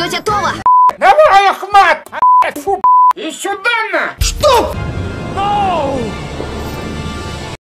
Тетя Тола! Давай, Ахмат! А, фу, и сюда на!